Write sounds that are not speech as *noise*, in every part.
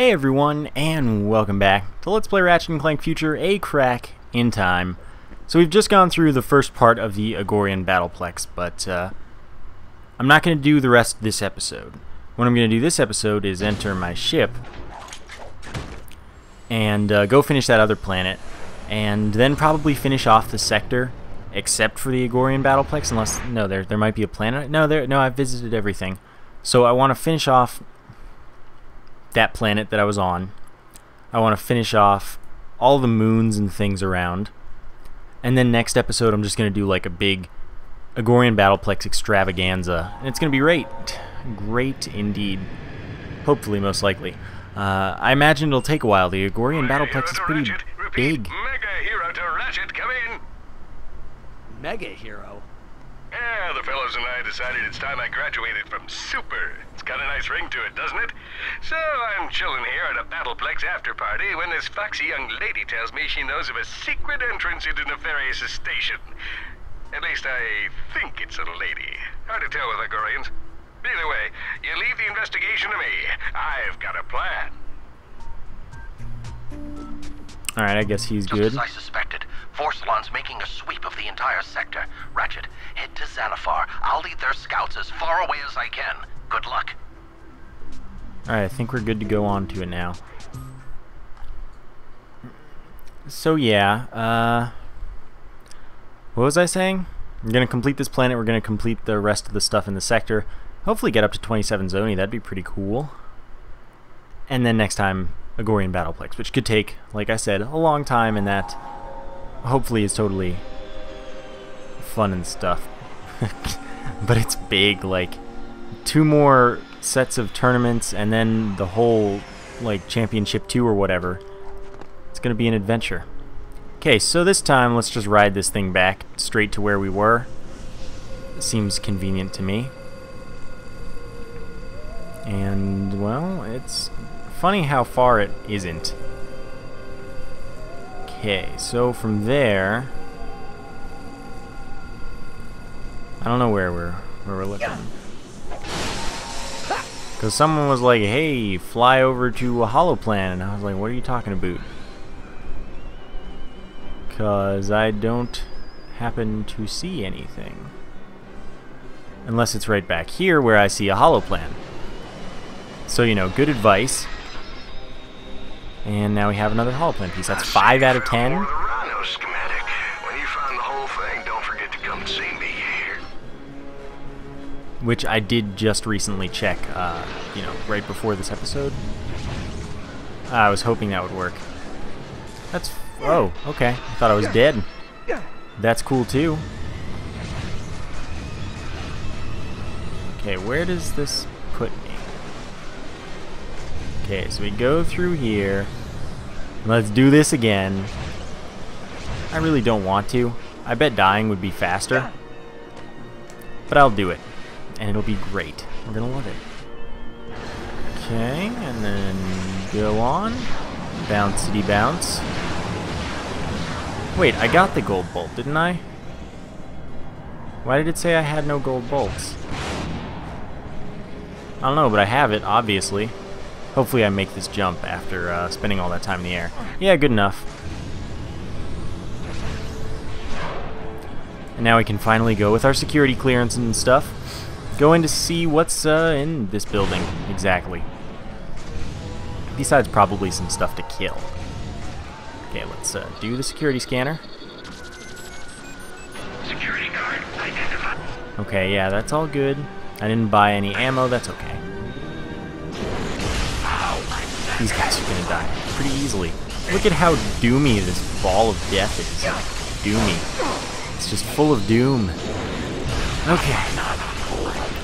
Hey everyone, and welcome back to Let's Play Ratchet & Clank Future A Crack in Time. So we've just gone through the first part of the Agorian Battleplex, but uh, I'm not going to do the rest of this episode. What I'm going to do this episode is enter my ship and uh, go finish that other planet, and then probably finish off the sector, except for the Agorian Battleplex, unless, no, there, there might be a planet. No, there, no, I've visited everything. So I want to finish off that planet that I was on. I want to finish off all the moons and things around. And then next episode, I'm just going to do like a big Agorian Battleplex extravaganza. And it's going to be great. Great indeed. Hopefully, most likely. Uh, I imagine it'll take a while. The Agorian Battleplex is pretty big. Mega hero to Ratchet, come in. Mega hero? Yeah, the fellows and I decided it's time I graduated from super. It's got a nice ring to it, doesn't it? So I'm chilling here at a Battleplex after party when this foxy young lady tells me she knows of a secret entrance into Nefarious Station. At least I think it's a lady. Hard to tell with Agorians. Either way, you leave the investigation to me. I've got a plan. Alright, I guess he's Just good. as I suspected, Vorselon's making a sweep of the entire sector. Ratchet, head to Zanifar. I'll lead their scouts as far away as I can. Good luck. Alright, I think we're good to go on to it now. So yeah, uh... What was I saying? We're gonna complete this planet, we're gonna complete the rest of the stuff in the sector. Hopefully get up to 27 Zoni, that'd be pretty cool. And then next time, Agorian Battleplex, which could take, like I said, a long time, and that hopefully is totally fun and stuff. *laughs* but it's big, like, two more sets of tournaments and then the whole like championship 2 or whatever. It's gonna be an adventure. Okay so this time let's just ride this thing back straight to where we were. Seems convenient to me. And well it's funny how far it isn't okay so from there I don't know where we're where we're looking because someone was like, hey, fly over to a holoplan. And I was like, what are you talking about? Because I don't happen to see anything. Unless it's right back here where I see a holoplan. So, you know, good advice. And now we have another holoplan piece. That's 5 out of 10. More of the RYNO schematic. When you find the whole thing, don't forget to come and see me. which I did just recently check, uh, you know, right before this episode. I was hoping that would work. That's... Oh, okay. I thought I was dead. That's cool, too. Okay, where does this put me? Okay, so we go through here. Let's do this again. I really don't want to. I bet dying would be faster. But I'll do it and it'll be great. We're gonna love it. Okay, and then go on. Bounce city bounce. Wait, I got the gold bolt, didn't I? Why did it say I had no gold bolts? I don't know, but I have it, obviously. Hopefully I make this jump after uh, spending all that time in the air. Yeah, good enough. And now we can finally go with our security clearance and stuff going to see what's uh, in this building exactly. Besides probably some stuff to kill. Okay, let's uh, do the security scanner. Security guard identified. Okay, yeah, that's all good. I didn't buy any ammo, that's okay. These guys are gonna die pretty easily. Look at how doomy this ball of death is. Doomy. It's just full of doom. Okay.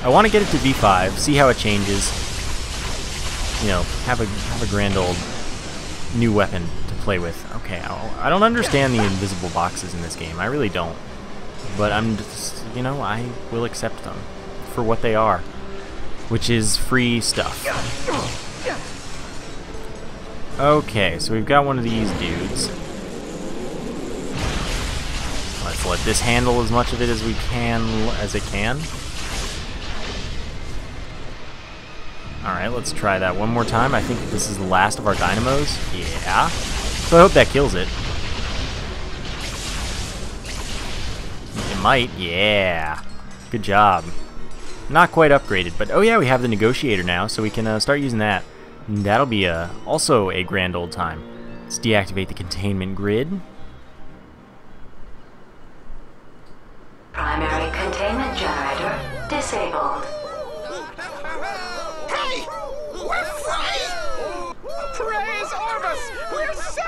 I want to get it to V5, see how it changes. You know, have a have a grand old new weapon to play with. Okay, I'll, I don't understand the invisible boxes in this game. I really don't. But I'm just, you know, I will accept them for what they are, which is free stuff. Okay, so we've got one of these dudes. Let's let this handle as much of it as we can, as it can. Alright, let's try that one more time. I think this is the last of our dynamos. Yeah. So I hope that kills it. It might. Yeah. Good job. Not quite upgraded, but oh yeah, we have the negotiator now, so we can uh, start using that. And that'll be uh, also a grand old time. Let's deactivate the containment grid. Primary containment generator disabled. Hey! We're free! Praise Orvis! We're saved!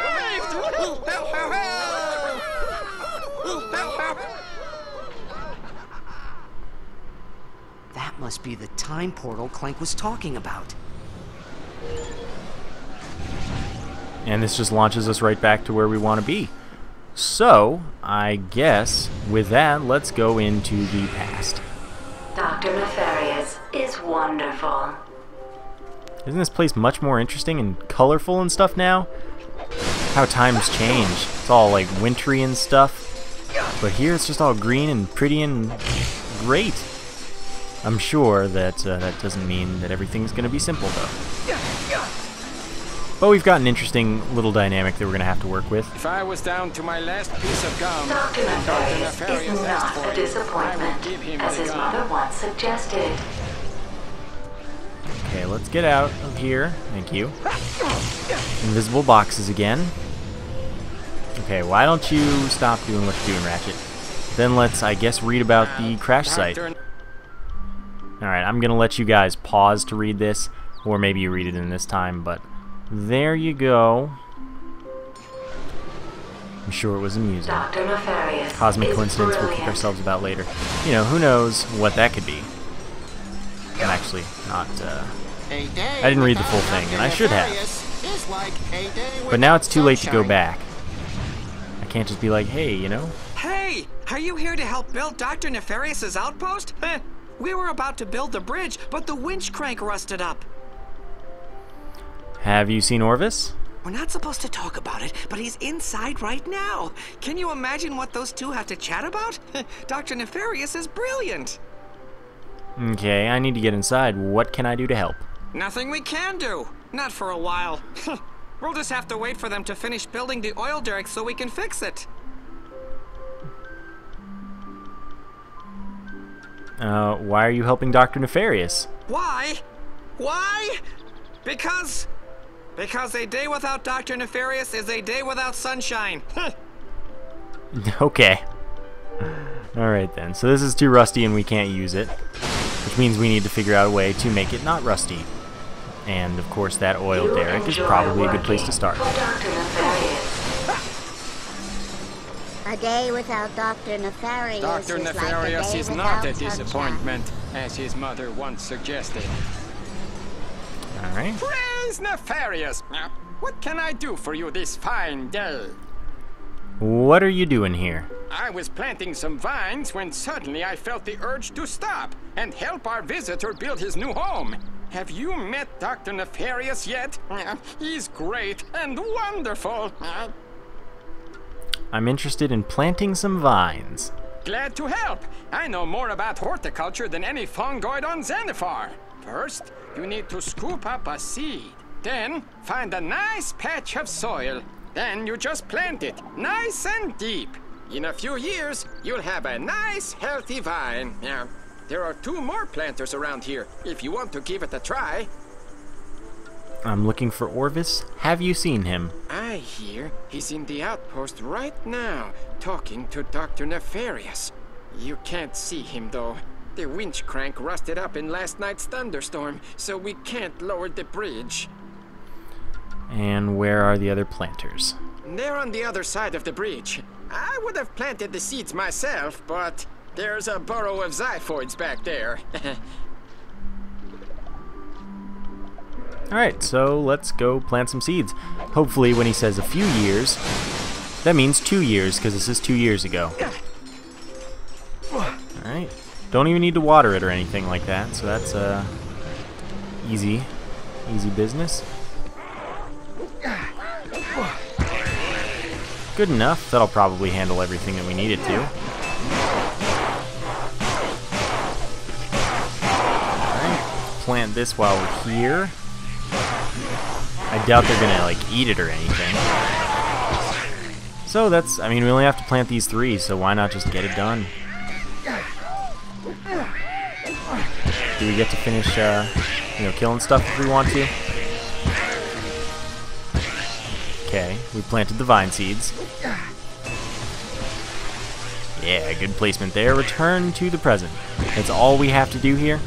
That must be the time portal Clank was talking about. And this just launches us right back to where we want to be. So, I guess, with that, let's go into the past. Dr. Nefarious is wonderful. Isn't this place much more interesting and colorful and stuff now? How times change. It's all like wintry and stuff. But here it's just all green and pretty and great. I'm sure that uh, that doesn't mean that everything's going to be simple though. But we've got an interesting little dynamic that we're going to have to work with. If I was down to my last piece of gum, Dr. and Dr. Nefarious Nefarious is not a it, I would disappointment, as his gum. mother once suggested. Okay, let's get out of here. Thank you. Invisible boxes again. Okay, why don't you stop doing what you're doing, Ratchet? Then let's, I guess, read about the crash site. Alright, I'm going to let you guys pause to read this, or maybe you read it in this time, but there you go. I'm sure it was amusing. Dr. Nefarious Cosmic is coincidence we'll kick ourselves about later. You know, who knows what that could be. I'm actually not, uh... I didn't read the full thing, and I should have. Nefarious is like a day But now it's too late to go back. I can't just be like, hey, you know? Hey, are you here to help build Dr. Nefarious's outpost? We were about to build the bridge, but the winch crank rusted up. Have you seen Orvis? We're not supposed to talk about it, but he's inside right now. Can you imagine what those two have to chat about? *laughs* Dr. Nefarious is brilliant. Okay, I need to get inside. What can I do to help? Nothing we can do. Not for a while. *laughs* we'll just have to wait for them to finish building the oil derrick so we can fix it. Uh, why are you helping Dr. Nefarious? Why? Why? Because. Because a day without Dr. Nefarious is a day without sunshine. *laughs* okay. Alright then, so this is too rusty and we can't use it. Which means we need to figure out a way to make it not rusty. And of course that oil You derrick is probably a good place to start. For Dr. Nefarious. A day without Dr. Nefarious Dr. is Nefarious like a day is not a without sunshine. disappointment, as his mother once suggested. Alright. Praise Nefarious! What can I do for you this fine day? What are you doing here? I was planting some vines when suddenly I felt the urge to stop and help our visitor build his new home. Have you met Dr. Nefarious yet? He's great and wonderful. I'm interested in planting some vines. Glad to help. I know more about horticulture than any Fongoid on Zanifar. First, you need to scoop up a seed. Then, find a nice patch of soil. Then you just plant it, nice and deep. In a few years, you'll have a nice, healthy vine. Yeah. There are two more planters around here, if you want to give it a try. I'm looking for Orvis. Have you seen him? I hear he's in the outpost right now, talking to Dr. Nefarious. You can't see him, though. The winch crank rusted up in last night's thunderstorm, so we can't lower the bridge. And where are the other planters? They're on the other side of the bridge. I would have planted the seeds myself, but there's a burrow of xiphoids back there. *laughs* Alright, so let's go plant some seeds. Hopefully, when he says a few years, that means two years, because this is two years ago. Alright. Don't even need to water it or anything like that, so that's, uh, easy. Easy business. Good enough. That'll probably handle everything that we need it to. Plant this while we're here. I doubt they're gonna like eat it or anything. So that's, I mean, we only have to plant these three, so why not just get it done? Do we get to finish, uh, you know, killing stuff if we want to? Okay, we planted the vine seeds. Yeah, good placement there. Return to the present. That's all we have to do here.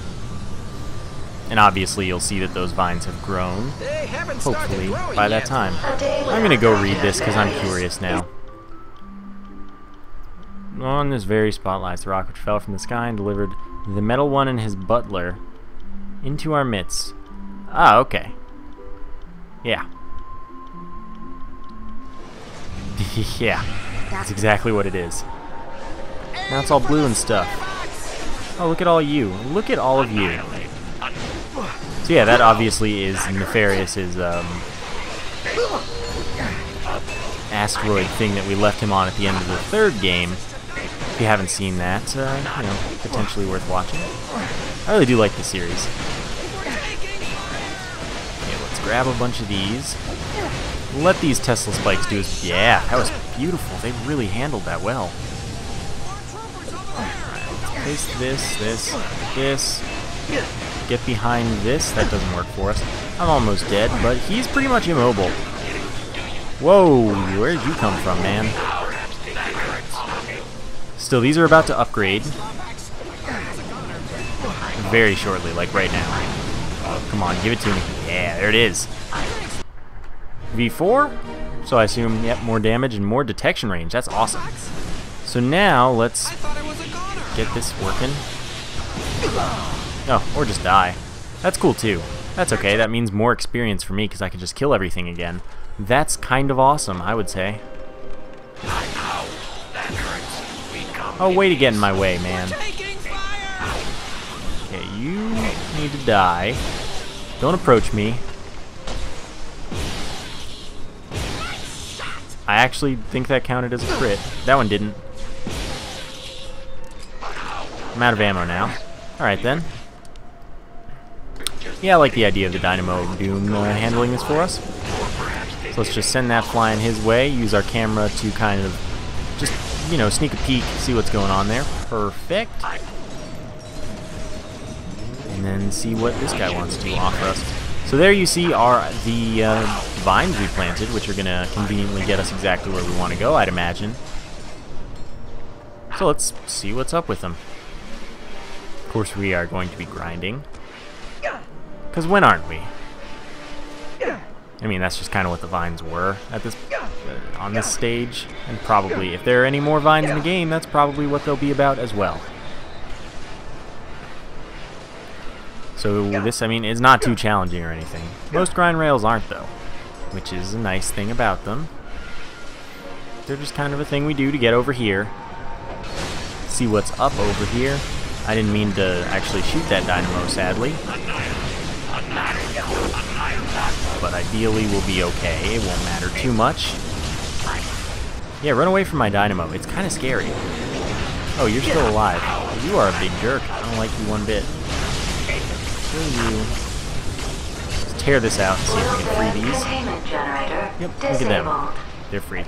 And obviously you'll see that those vines have grown. They haven't started Hopefully, by that time. I'm gonna go read this because I'm curious now. On this very spot lies the rock which fell from the sky and delivered the metal one and his butler into our midst. Ah, okay. Yeah. *laughs* yeah, that's exactly what it is. Now it's all blue and stuff. Oh, look at all you. Look at all of you. So yeah, that obviously is Nefarious's um, asteroid thing that we left him on at the end of the third game. If you haven't seen that, uh, you know, potentially worth watching. I really do like the series. Okay, let's grab a bunch of these. Let these Tesla spikes do. Yeah, that was beautiful. They really handled that well. Alright, this, this, this. Get behind this. That doesn't work for us. I'm almost dead, but he's pretty much immobile. Whoa, where did you come from, man? Still, these are about to upgrade. Very shortly, like right now. Oh, come on, give it to me. Yeah, there it is. V4? So I assume, yep, more damage and more detection range. That's awesome. So now, let's get this working. Oh, or just die. That's cool too. That's okay, that means more experience for me because I can just kill everything again. That's kind of awesome, I would say. Oh, way to get in my way, man. Okay, you need to die. Don't approach me. I actually think that counted as a crit. That one didn't. I'm out of ammo now. Alright then. Yeah, I like the idea of the Dynamo Doom uh, handling this for us. So let's just send that flying his way, use our camera to kind of just, you know, sneak a peek, see what's going on there. Perfect. And then see what this guy wants to offer us. So there you see are the uh, vines we planted, which are going to conveniently get us exactly where we want to go, I'd imagine. So let's see what's up with them. Of course, we are going to be grinding. Because when aren't we? I mean, that's just kind of what the vines were at this uh, on this stage, and probably if there are any more vines in the game, that's probably what they'll be about as well. So this, I mean, is not too challenging or anything. Most grind rails aren't though, which is a nice thing about them. They're just kind of a thing we do to get over here. See what's up over here. I didn't mean to actually shoot that dynamo, sadly. But ideally we'll be okay. It won't matter too much. Yeah, run away from my dynamo. It's kind of scary. Oh, you're still alive. You are a big jerk. I don't like you one bit. You. Let's tear this out and see if we can free these. Yep, look at them. They're free.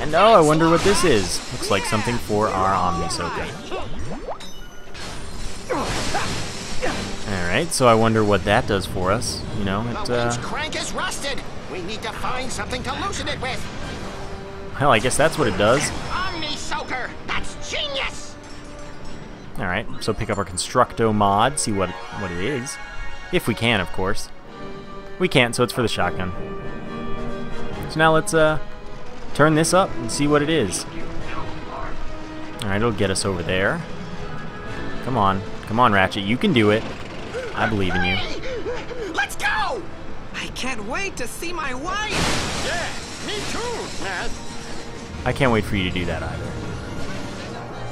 And oh, I wonder what this is. Looks like something for our Omni Soaker. Alright, so I wonder what that does for us. You know, it, The uh, crank is rusted. We need to find something to loosen it with. well, I guess that's what it does. Omni Soaker. That's genius. Alright, so pick up our Constructo mod, see what, what it is. If we can, of course. We can't, so it's for the shotgun. So now let's, uh, turn this up and see what it is. Alright, it'll get us over there. Come on. Come on, Ratchet. You can do it. I believe in you. Let's go. I can't wait to see my wife! Yeah, me too, Matt. I can't wait for you to do that either.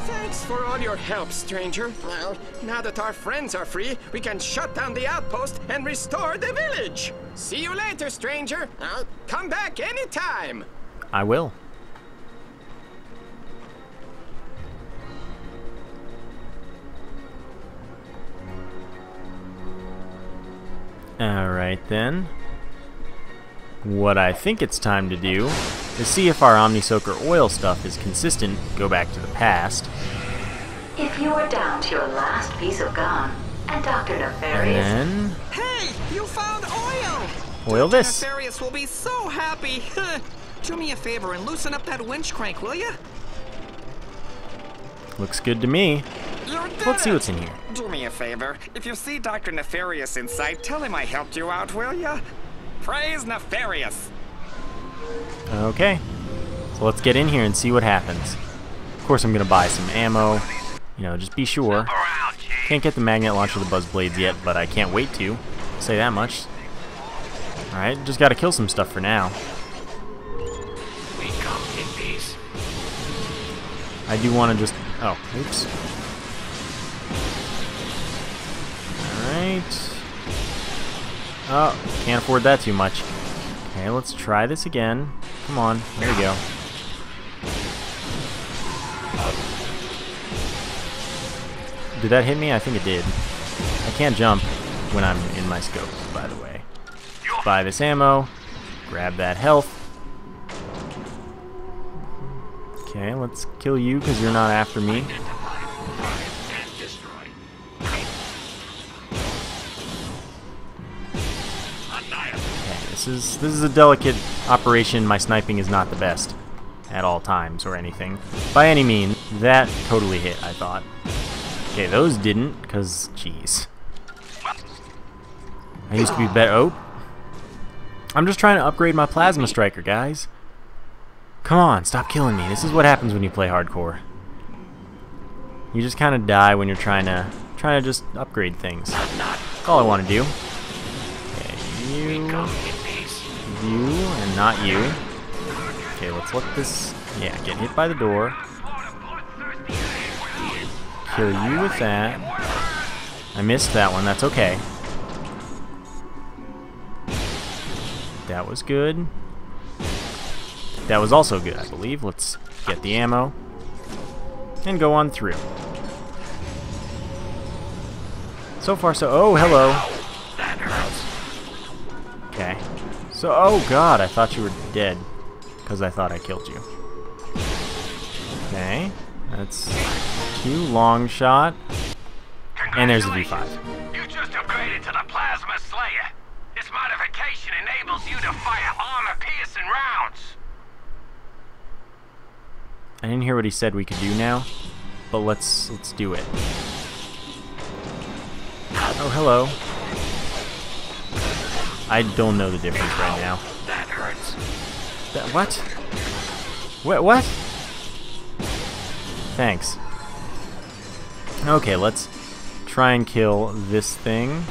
Thanks for all your help, stranger. Well, now that our friends are free, we can shut down the outpost and restore the village. See you later, stranger. I'll come back anytime. I will. Alright then. What I think it's time to do is see if our Omni Soaker oil stuff is consistent, go back to the past, If you are down to your last piece of gum, and Dr. and Nefarious then Hey, you found oil! oil this. Nefarious will be so happy. *laughs* Do me a favor and loosen up that winch crank, will ya? Looks good to me. You did Let's see what's in here. Do me a favor. If you see Dr. Nefarious in sight, tell him I helped you out, will ya? Praise Nefarious. Okay. So let's get in here and see what happens. Of course I'm gonna buy some ammo. You know, just be sure. Can't get the magnet launcher the buzz blades yet, but I can't wait to. Say that much. Alright, just gotta kill some stuff for now. We come in peace. I do want to just... Oh, oops. Oh, can't afford that too much. Okay, let's try this again. Come on, there we go. Did that hit me? I think it did. I can't jump when I'm in my scope, by the way. Buy this ammo. Grab that health. Okay, let's kill you because you're not after me. This is this is a delicate operation. My sniping is not the best at all times or anything. By any means, that totally hit, I thought. Okay, those didn't, because, jeez. I used to be better. Oh. I'm just trying to upgrade my Plasma Striker, guys. Come on, stop killing me. This is what happens when you play hardcore. You just kind of die when you're trying to trying to just upgrade things. That's all I want to do. Okay, you. You, and not you. Okay, let's let this... Yeah, get hit by the door. Kill you with that. I missed that one, that's okay. That was good. That was also good, I believe. Let's get the ammo. And go on through. So far, so... Oh, hello. Okay. So, oh god, I thought you were dead. Because I thought I killed you. Okay. That's two long shot. And there's a V5. You just upgraded to the Plasma Slayer. This modification enables you to fire armor-piercing rounds. I didn't hear what he said we could do now, but let's let's do it. Oh, hello. I don't know the difference right now. That hurts. That, what? What? What? Thanks. Okay, let's try and kill this thing.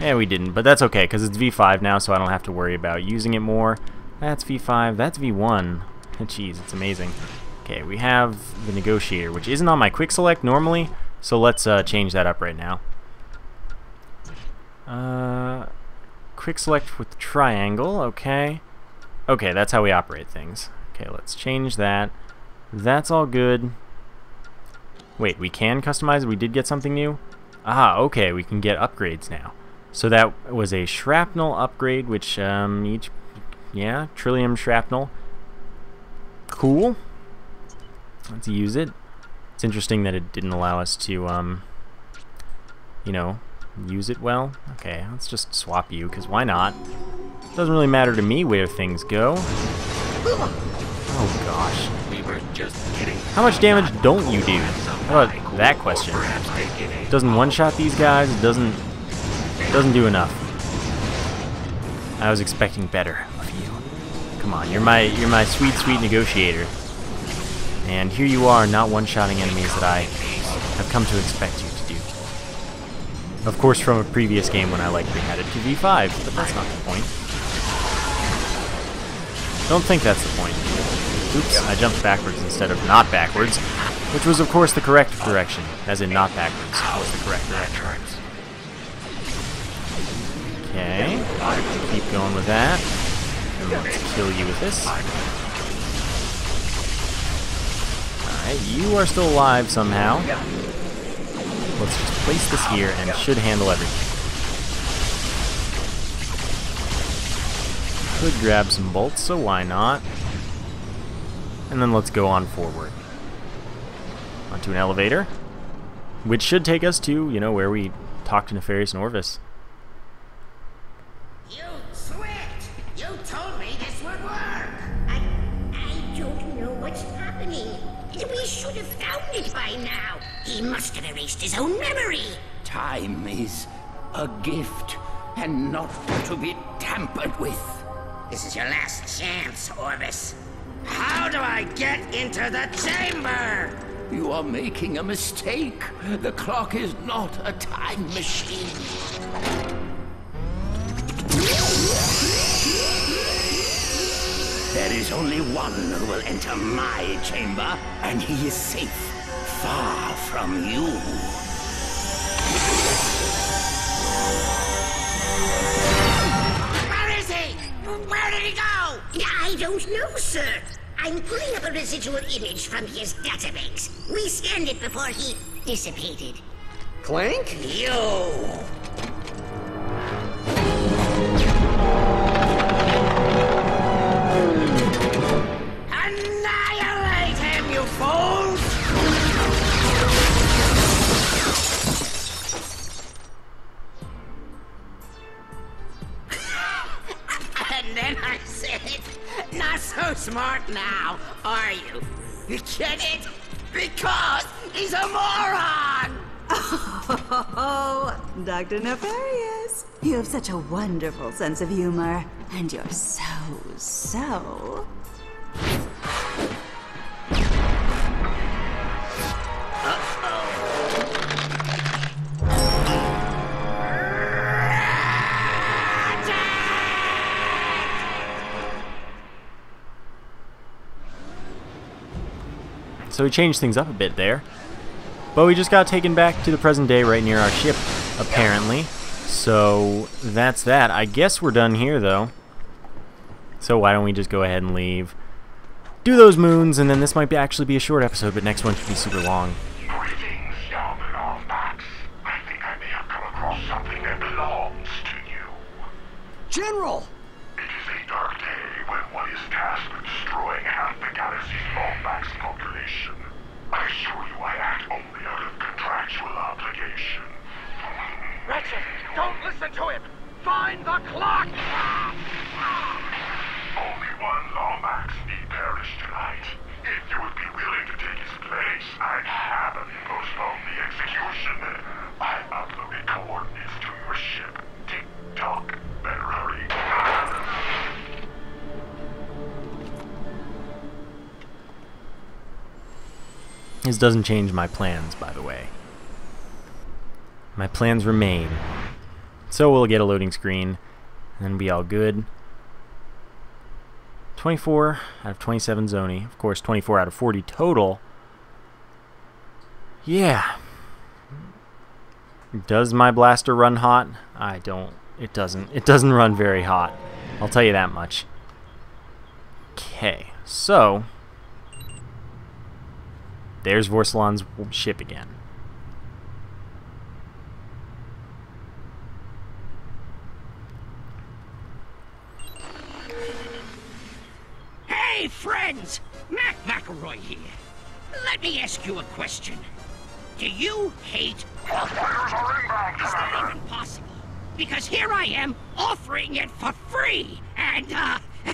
Yeah, we didn't, but that's okay, because it's V5 now, so I don't have to worry about using it more. That's V5, that's V1. *laughs* Jeez, it's amazing. Okay, we have the Negotiator, which isn't on my quick select normally, so let's uh, change that up right now. Uh, quick select with triangle, okay. Okay, that's how we operate things. Okay, let's change that. That's all good. Wait, we can customize? We did get something new? Ah, okay, we can get upgrades now. So that was a shrapnel upgrade, which, um, each, yeah, trillium shrapnel. Cool. Let's use it. It's interesting that it didn't allow us to, um, you know, use it well. Okay, let's just swap you, because why not? Doesn't really matter to me where things go. Oh gosh. We were just kidding. How much damage don't you do? How about that question? Doesn't one-shot these guys? Doesn't doesn't do enough. I was expecting better of you. Come on, you're my you're my sweet sweet negotiator. And here you are, not one-shotting enemies that I have come to expect you to. Of course, from a previous game when I likely had it to V5, but that's not the point. Don't think that's the point. Oops, I jumped backwards instead of not backwards, which was of course the correct direction, as in not backwards was the correct direction. Okay, keep going with that. And let's kill you with this. Alright, you are still alive somehow. Let's just place this here and it should handle everything. Could grab some bolts, so why not? And then let's go on forward. Onto an elevator, which should take us to, you know, where we talked to Nefarious and Orvis. By now. He must have erased his own memory. Time is a gift and not to be tampered with. This is your last chance, Orvis. How do I get into the chamber? You are making a mistake. The clock is not a time machine. There is only one who will enter my chamber, and he is safe, far from you. Where is he? Where did he go? I don't know, sir. I'm pulling up a residual image from his database. We scanned it before he dissipated. Clank? You! Smart now, are you? You get it? Because he's a moron! *laughs* Oh, Dr. Nefarious. You have such a wonderful sense of humor. And you're so, so. So we changed things up a bit there. But we just got taken back to the present day right near our ship, apparently. So that's that. I guess we're done here, though. So why don't we just go ahead and leave? Do those moons, and then this might be actually be a short episode, but next one should be super long. Greetings, young Lombax. I think I may have come across something that belongs to you. General! It is a dark day when one is tasked with destroying half the galaxy's Lombax population. I assure you I act only out of contractual obligation. Ratchet, don't listen to him! Find the clock! Only one Lombax need perish tonight. If you would be willing to take his place, I'd happily postpone the execution. I uploaded coordinates to your ship. Tick tock. Better hurry. This doesn't change my plans, by the way. My plans remain. So we'll get a loading screen, and be all good. 24 out of 27 Zoni. Of course, 24 out of 40 total. Yeah. Does my blaster run hot? I don't. It doesn't. It doesn't run very hot. I'll tell you that much. Okay, so there's Vorselon's ship again. Hey, friends! Mac McElroy here. Let me ask you a question. Do you hate... Is that even possible? Because here I am, offering it for free, and, uh... *laughs*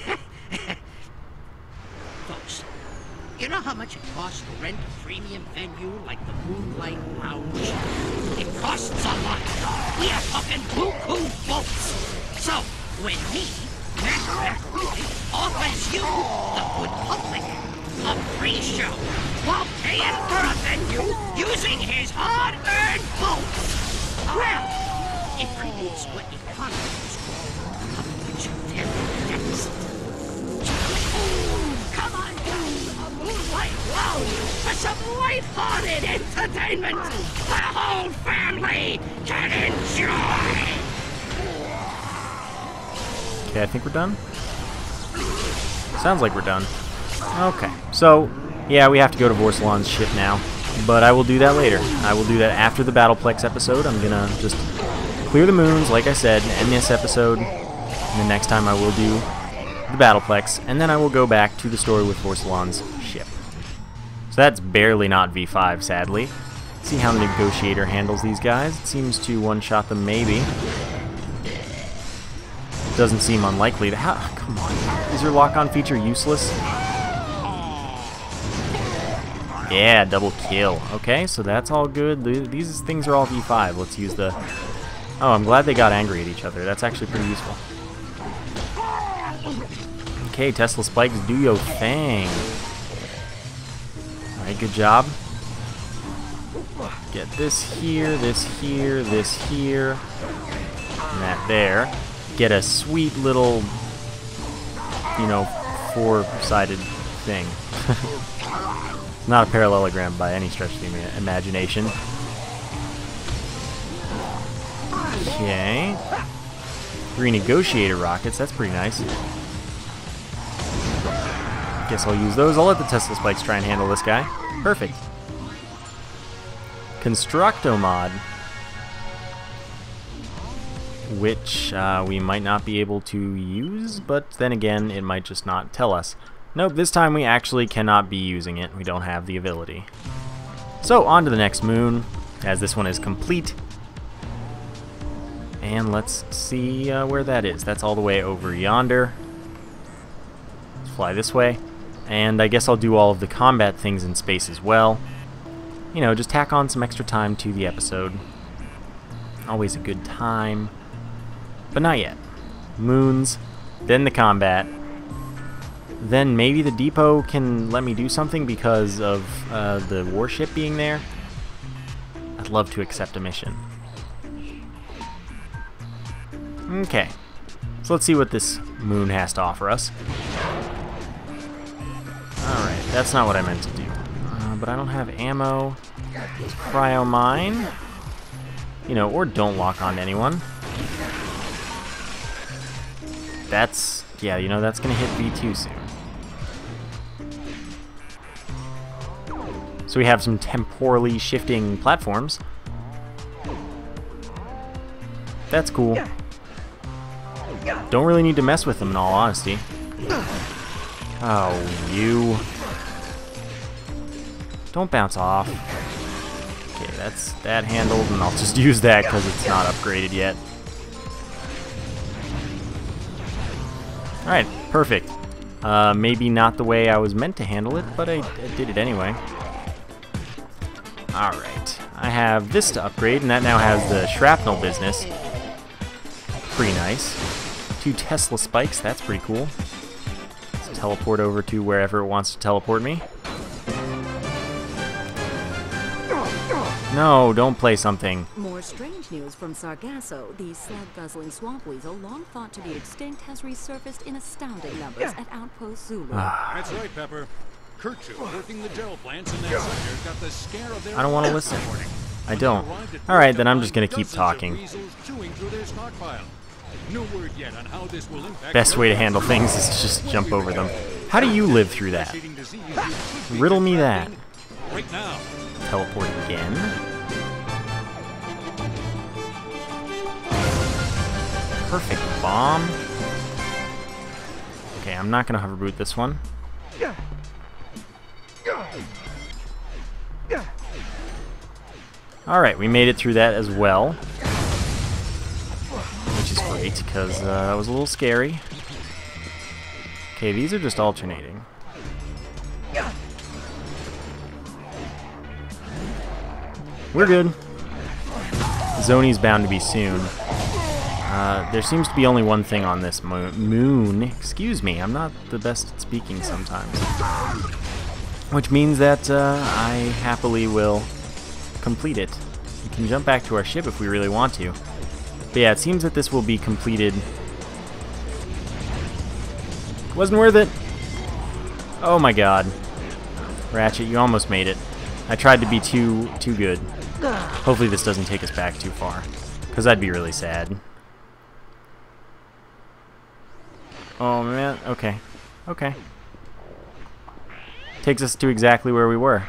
Folks, you know how much it costs to rent a premium venue like the Moonlight Lounge? It costs a lot. We are talking buku bolts. So, when me, McElroy, offers you, the good public, a free show while paying for a venue using his hard-earned bolts, well, it creates what economists call a budgetary deficit. Oh, come on down Moonlight Lounge for some light-hearted entertainment the whole family can enjoy! Okay, I think we're done. Sounds like we're done. Okay, so, yeah, we have to go to Vorselon's ship now. But I will do that later. I will do that after the Battleplex episode. I'm gonna just clear the moons, like I said, end this episode. And the next time I will do the Battleplex, and then I will go back to the story with Vorselon's ship. So that's barely not V5, sadly. See how the Negotiator handles these guys. It seems to one-shot them, maybe. Doesn't seem unlikely. How, come on. Is your lock-on feature useless? Yeah, double kill. Okay, so that's all good. These things are all V5. Let's use the... Oh, I'm glad they got angry at each other. That's actually pretty useful. Okay, Tesla Spikes, do your thing. Alright, good job. Get this here, this here, this here, and that there. Get a sweet little, you know, four-sided thing. *laughs* Not a parallelogram by any stretch of the imagination. Okay. Three negotiator rockets, that's pretty nice. Guess I'll use those. I'll let the Tesla Spikes try and handle this guy. Perfect. Constructo mod. Which uh, we might not be able to use, but then again, it might just not tell us. Nope, this time we actually cannot be using it. We don't have the ability. So, on to the next moon, as this one is complete. And let's see uh, where that is. That's all the way over yonder. Let's fly this way. And I guess I'll do all of the combat things in space as well. You know, just tack on some extra time to the episode. Always a good time. But not yet. Moons, then the combat. Then maybe the depot can let me do something because of uh, the warship being there. I'd love to accept a mission. Okay. So let's see what this moon has to offer us. Alright, that's not what I meant to do. Uh, but I don't have ammo. Cryo mine. You know, or don't lock on anyone. That's, yeah, you know, that's going to hit V2 soon. So we have some temporally shifting platforms. That's cool. Don't really need to mess with them in all honesty. Oh, you. Don't bounce off. Okay, that's that handled, and I'll just *laughs* use that because it's not upgraded yet. Alright, perfect. Uh, maybe not the way I was meant to handle it, but I, I did it anyway. Alright, I have this to upgrade, and that now has the shrapnel business. Pretty nice. Two Tesla spikes, that's pretty cool teleport over to wherever it wants to teleport me. No, don't play something. More strange news from Sargasso. The slug-guzzling swamp weasel, long thought to be extinct, has resurfaced in astounding numbers at Outpost Zulu. That's right, Pepper. Kurtzu, working the gel plants in that sector, got the scare of their I don't want to listen. I don't. Alright, then I'm just going to keep talking. No word yet on how this will impact Best way to handle things is to just jump over them. How do you live through that? Ah. Riddle me that. Right now. Teleport again. Perfect bomb. Okay, I'm not gonna hover boot this one. Alright, we made it through that as well Which is great, because uh, that was a little scary. Okay, these are just alternating. We're good. Zoni's bound to be soon. Uh, there seems to be only one thing on this mo moon. Excuse me, I'm not the best at speaking sometimes. Which means that uh, I happily will complete it. We can jump back to our ship if we really want to. But yeah, it seems that this will be completed. Wasn't worth it. Oh my god. Ratchet, you almost made it. I tried to be too too good. Hopefully this doesn't take us back too far. Because that'd be really sad. Oh man, okay. Okay. Takes us to exactly where we were.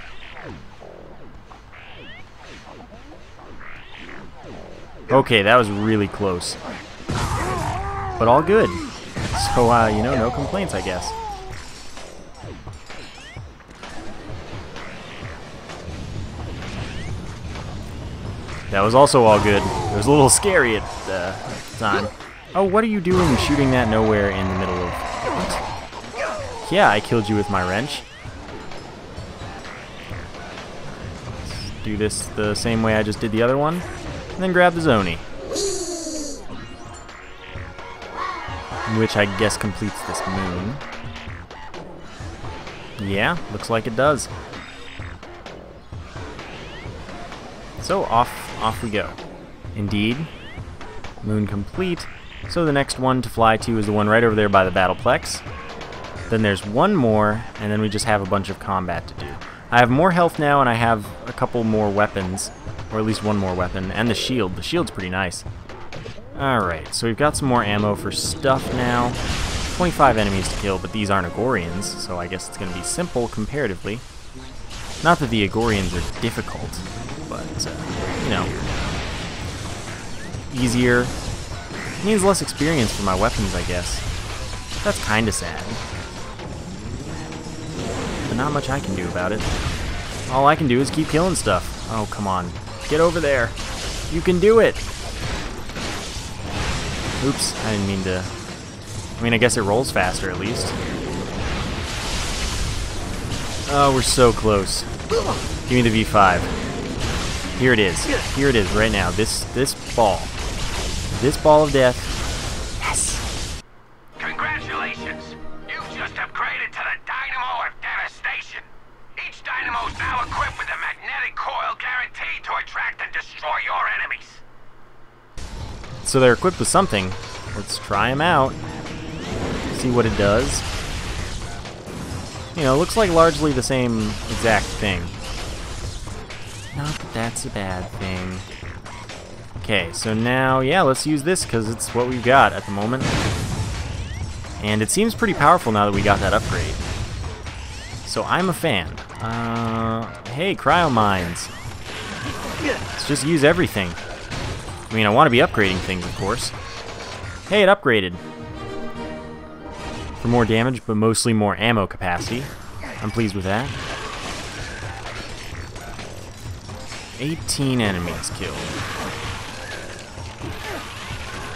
Okay, that was really close. But all good. So, uh, you know, no complaints, I guess. That was also all good. It was a little scary at uh, the time. Oh, what are you doing shooting that nowhere in the middle of... What? Yeah, I killed you with my wrench. Do this the same way I just did the other one. And then grab the Zoni. Which I guess completes this moon. Yeah, looks like it does. So off, off we go. Indeed, moon complete. So the next one to fly to is the one right over there by the Battleplex. Then there's one more, and then we just have a bunch of combat to do. I have more health now, and I have a couple more weapons, or at least one more weapon, and the shield. The shield's pretty nice. Alright, so we've got some more ammo for stuff now. 25 enemies to kill, but these aren't Agorians, so I guess it's going to be simple comparatively. Not that the Agorians are difficult, but, uh, you know, easier. Means less experience for my weapons, I guess. That's kinda sad. Not much I can do about it. All I can do is keep killing stuff. Oh, come on. Get over there. You can do it! Oops, I didn't mean to... I mean, I guess it rolls faster, at least. Oh, we're so close. Give me the V5. Here it is. Here it is, right now. This, this ball. This ball of death. So they're equipped with something. Let's try them out. See what it does. You know, looks like largely the same exact thing. Not that that's a bad thing. Okay, so now, yeah, let's use this because it's what we've got at the moment. And it seems pretty powerful now that we got that upgrade. So I'm a fan. Uh, hey, cryo mines. Let's just use everything. I mean, I want to be upgrading things, of course. Hey, it upgraded. For more damage, but mostly more ammo capacity. I'm pleased with that. 18 enemies killed.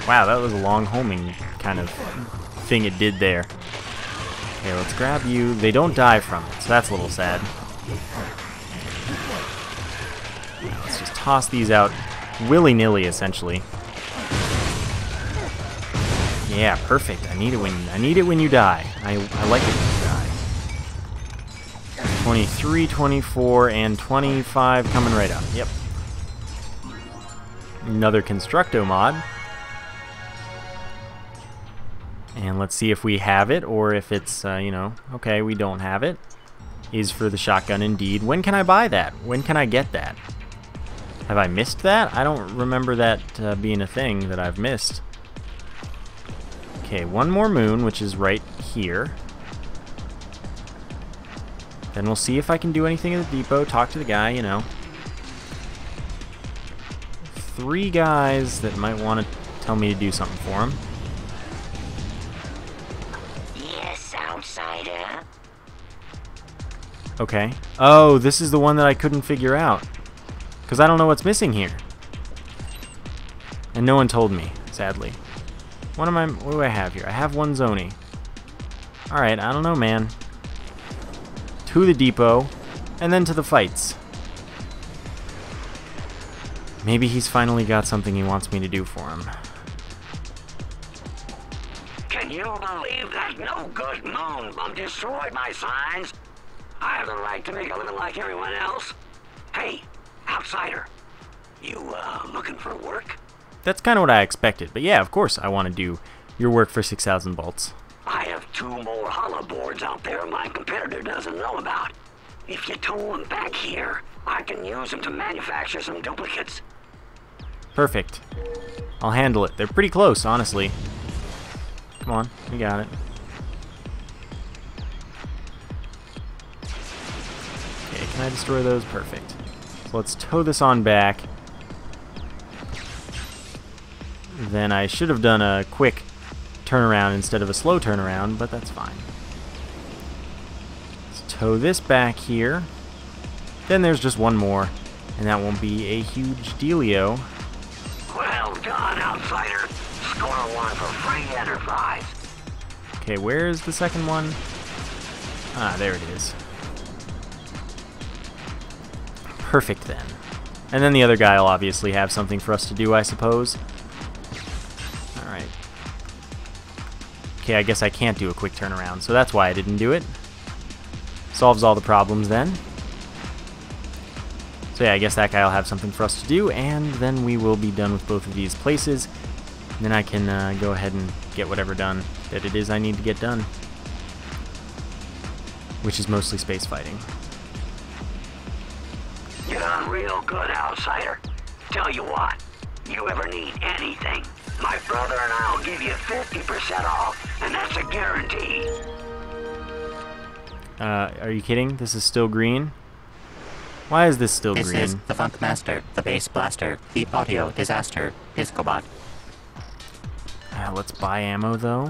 Wow, that was a long homing kind of thing it did there. Okay, let's grab you. They don't die from it, so that's a little sad. Now, let's just toss these out willy-nilly, essentially. Yeah, perfect. I need it when I need it when you die. I, I like it when you die. 23, 24, and 25 coming right up. Yep. Another Constructo mod. And let's see if we have it, or if it's, uh, you know, okay, we don't have it. Is for the shotgun indeed. When can I buy that? When can I get that? Have I missed that? I don't remember that uh, being a thing that I've missed. Okay, one more moon, which is right here. Then we'll see if I can do anything at the depot, talk to the guy, you know. Three guys that might want to tell me to do something for them. Yes, outsider. Okay. Oh, this is the one that I couldn't figure out. Because I don't know what's missing here. And no one told me, sadly. What am I, what do I have here? I have one Zoni. Alright, I don't know, man. To the depot, and then to the fights. Maybe he's finally got something he wants me to do for him. Can you believe that no good moon bomb destroyed my signs? I have the right to make a living like everyone else. Hey, outsider, you uh, looking for work? That's kind of what I expected, but yeah, of course I want to do your work for 6,000 bolts. I have two more hollow boards out there my competitor doesn't know about. If you tow them back here, I can use them to manufacture some duplicates. Perfect. I'll handle it. They're pretty close, honestly. Come on, we got it. Okay, can I destroy those? Perfect. So let's tow this on back. Then I should have done a quick turnaround instead of a slow turnaround, but that's fine. Let's tow this back here. Then there's just one more, and that won't be a huge dealio. Well done, outsider. Score one for free enterprise. Okay, where's the second one? Ah, there it is. Perfect then. And then the other guy will obviously have something for us to do, I suppose. Alright. Okay, I guess I can't do a quick turnaround, so that's why I didn't do it. Solves all the problems then. So yeah, I guess that guy will have something for us to do, and then we will be done with both of these places. And then I can uh, go ahead and get whatever done that it is I need to get done. Which is mostly space fighting. You done real good, outsider. Tell you what, you ever need anything, my brother and I'll give you 50% off, and that's a guarantee. Uh, are you kidding? This is still green? Why is this still This green? is the Funk Master, the Bass Blaster, the Audio Disaster, Discobot. Uh, let's buy ammo though.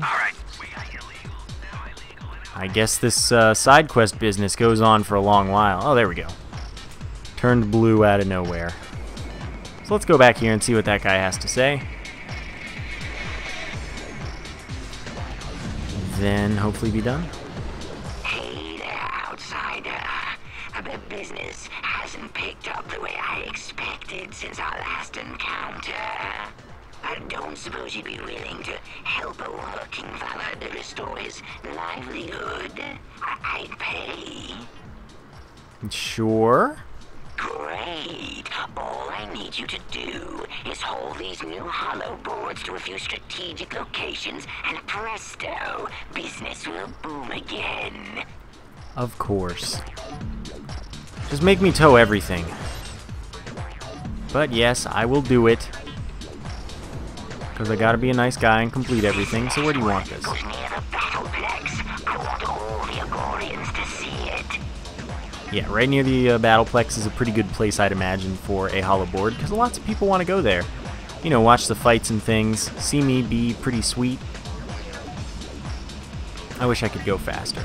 I guess this uh, side quest business goes on for a long while. Oh, there we go. Turned blue out of nowhere. So let's go back here and see what that guy has to say. Then hopefully be done. Hey there, outsider. The business hasn't picked up the way I expected since our last encounter. I don't suppose you'd be willing to help a working fella to restore his livelihood. I- I'd pay. Sure. Great. All I need you to do is hold these new hollow boards to a few strategic locations, and presto, business will boom again. Of course. Just make me tow everything. But yes, I will do it. Because I gotta be a nice guy and complete everything, so where do you want this? Yeah, right near the uh, Battleplex is a pretty good place, I'd imagine, for a hollow board, because lots of people want to go there. You know, watch the fights and things, see me be pretty sweet. I wish I could go faster.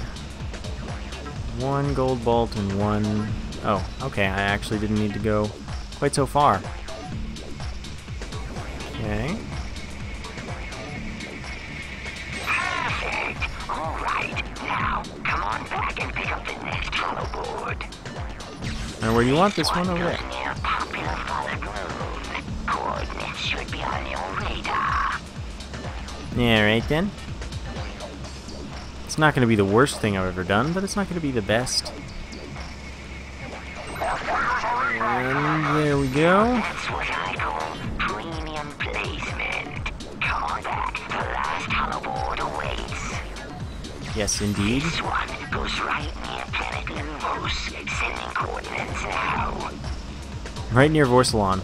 One gold bolt and one... Oh, okay, I actually didn't need to go quite so far. Okay. Now, where you want this one over there? Yeah, right then. It's not going to be the worst thing I've ever done, but it's not going to be the best. And there we go. Yes, indeed. This one goes right Right near Vorselon.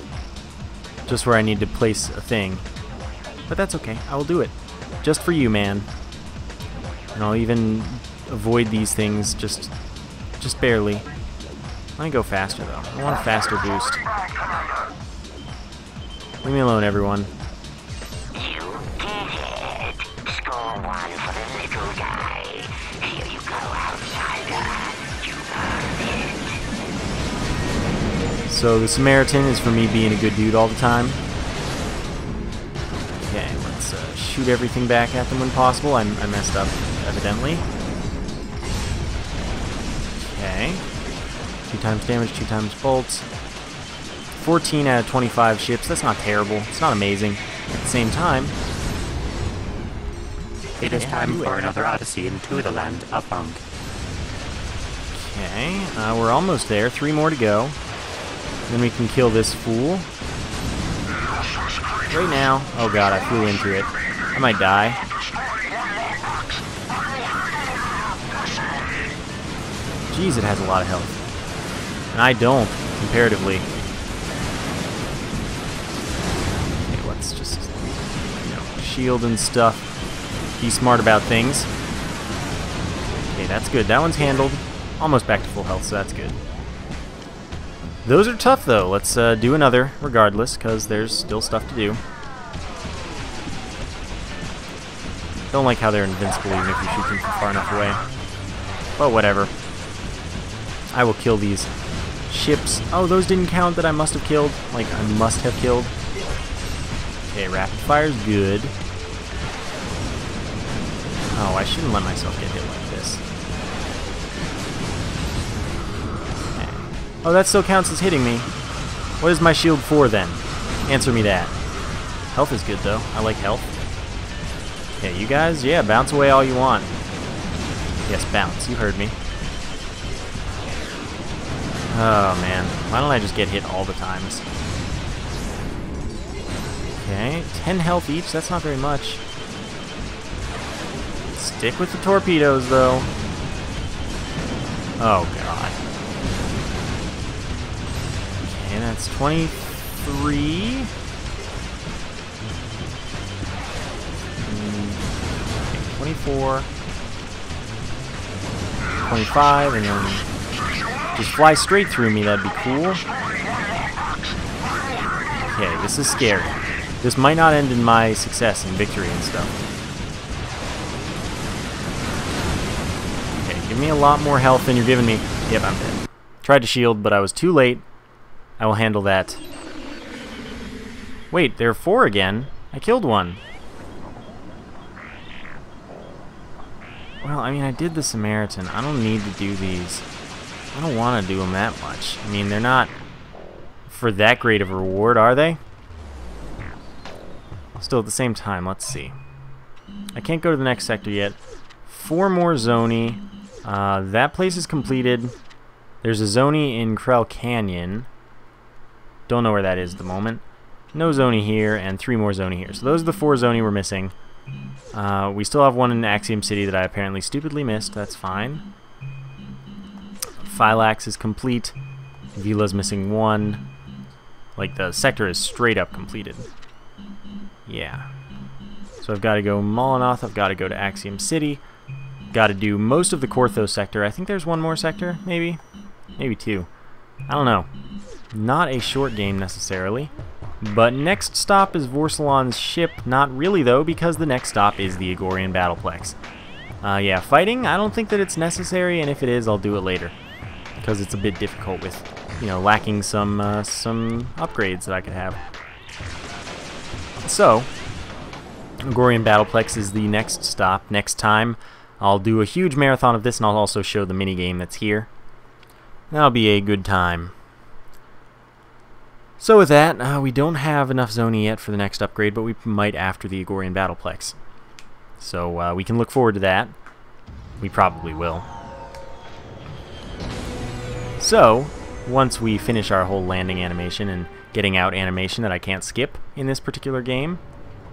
Just where I need to place a thing. But that's okay. I will do it. Just for you, man. And I'll even avoid these things just just barely. Let me go faster, though. I want a faster boost. Leave me alone, everyone. So the Samaritan is for me being a good dude all the time. Okay, let's uh, shoot everything back at them when possible. I, I messed up, evidently. Okay. Two times damage, two times bolts. 14 out of 25 ships. That's not terrible. It's not amazing. At the same time, It is time for another odyssey into the land of Bunk. Okay, uh, we're almost there. Three more to go. Then we can kill this fool. Right now. Oh god, I flew into it. I might die. Jeez, it has a lot of health. And I don't, comparatively. Okay, let's just, you know, shield and stuff. Be smart about things. Okay, that's good. That one's handled. Almost back to full health, so that's good. Those are tough, though. Let's uh, do another, regardless, because there's still stuff to do. Don't like how they're invincible even if you shoot them from far enough away. But whatever. I will kill these ships. Oh, those didn't count that I must have killed. Like, I must have killed. Okay, rapid fire's good. Oh, I shouldn't let myself get hit like Oh, that still counts as hitting me. What is my shield for, then? Answer me that. Health is good, though. I like health. Okay, you guys, yeah, bounce away all you want. Yes, bounce. You heard me. Oh, man. Why don't I just get hit all the times? Okay, 10 health each. That's not very much. Stick with the torpedoes, though. Oh, God. Okay, that's 23. Mm, 24. 25, and then just fly straight through me, that'd be cool. Okay, this is scary. This might not end in my success and victory and stuff. Okay, give me a lot more health than you're giving me. Yep, I'm dead. Tried to shield, but I was too late. I will handle that. Wait, there are four again. I killed one. Well, I mean, I did the Samaritan. I don't need to do these. I don't want to do them that much. I mean, they're not for that great of a reward, are they? Still, at the same time, let's see. I can't go to the next sector yet. Four more Zoni. Uh, that place is completed. There's a Zoni in Krell Canyon. Don't know where that is at the moment. No Zoni here, and three more Zoni here. So those are the four Zoni we're missing. Uh, we still have one in Axiom City that I apparently stupidly missed. That's fine. Phylax is complete. Vela's missing one. Like, the sector is straight up completed. Yeah. So I've got to go Molonoth. I've got to go to Axiom City. Got to do most of the Korthos sector. I think there's one more sector, maybe? Maybe two. I don't know. Not a short game, necessarily. But next stop is Vorselon's ship. Not really, though, because the next stop is the Agorian Battleplex. Uh, yeah, fighting, I don't think that it's necessary, and if it is, I'll do it later. Because it's a bit difficult with, you know, lacking some, uh, some upgrades that I could have. So, Agorian Battleplex is the next stop. Next time, I'll do a huge marathon of this, and I'll also show the minigame that's here. That'll be a good time. So with that, uh, we don't have enough Zoni yet for the next upgrade, but we might after the Agorian Battleplex. So uh, we can look forward to that. We probably will. So, once we finish our whole landing animation and getting out animation that I can't skip in this particular game,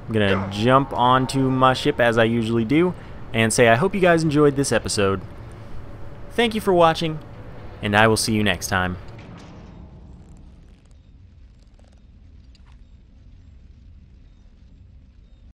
I'm going to jump onto my ship as I usually do and say I hope you guys enjoyed this episode. Thank you for watching, and I will see you next time.